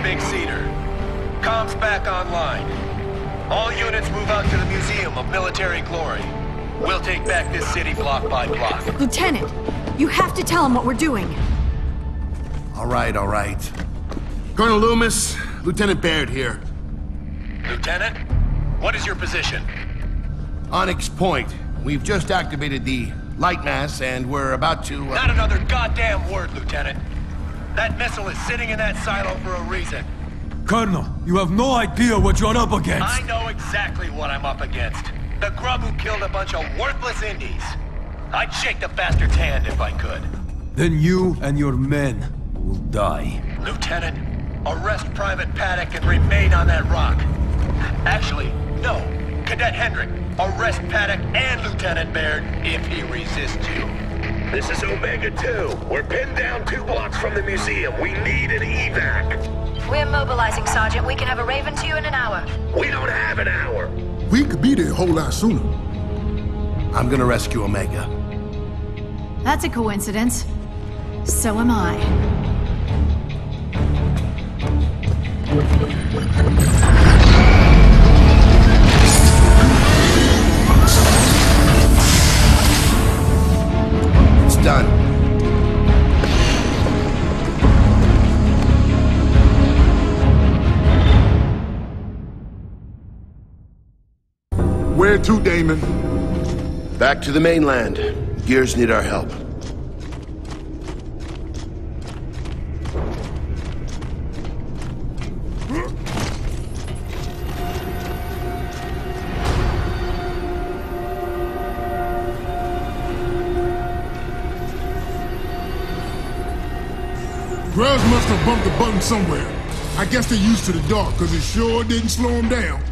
knocked out the Big Cedar. Comms back online. All units move out to the Museum of Military Glory. We'll take back this city block by block. Lieutenant, you have to tell him what we're doing. All right, all right. Colonel Loomis, Lieutenant Baird here. Lieutenant, what is your position? Onyx Point. We've just activated the Lightmass, and we're about to... Uh... Not another goddamn word, Lieutenant. That missile is sitting in that silo for a reason. Colonel, you have no idea what you're up against. I know exactly what I'm up against. The grub who killed a bunch of worthless indies. I'd shake the bastard's hand if I could. Then you and your men will die. Lieutenant, arrest Private Paduk and remain on that rock. Actually, no. Cadet Hendrick, arrest Paduk and Lieutenant Baird if he resists you. This is Omega 2. We're pinned down two blocks from the museum. We need an evac. We're mobilizing, Sergeant. We can have a Raven to you in an hour. We don't have an hour. We could be there a whole lot sooner. I'm gonna rescue Omega. That's a coincidence. So am I. Where to, Damon? Back to the mainland. Gears need our help. Grubs must have bumped the button somewhere. I guess they're used to the dark, because it sure didn't slow them down.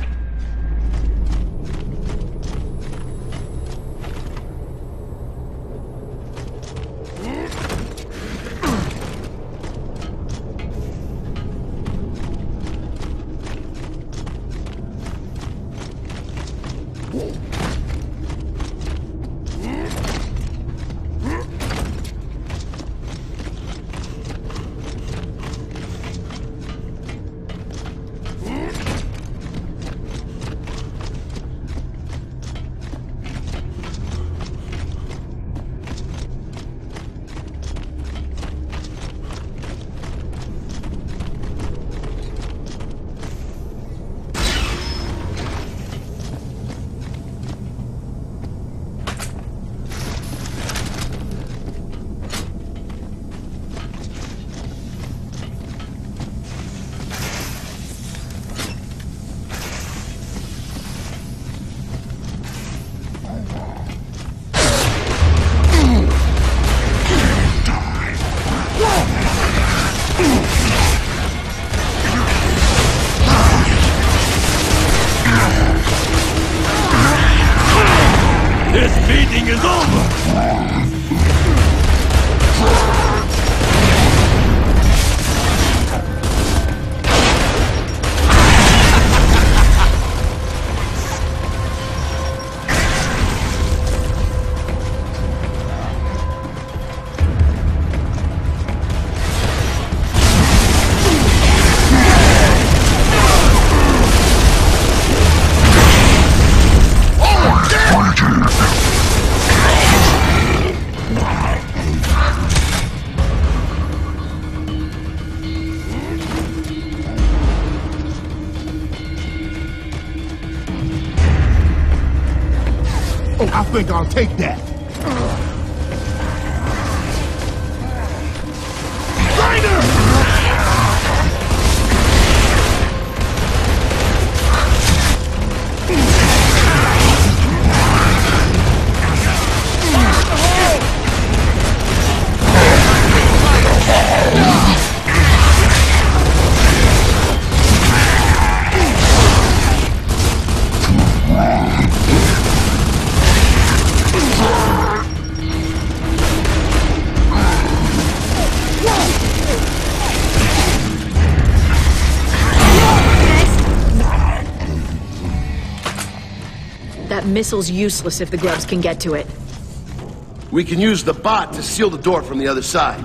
铁子 I think I'll take that. That missile's useless if the grubs can get to it. We can use the bot to seal the door from the other side.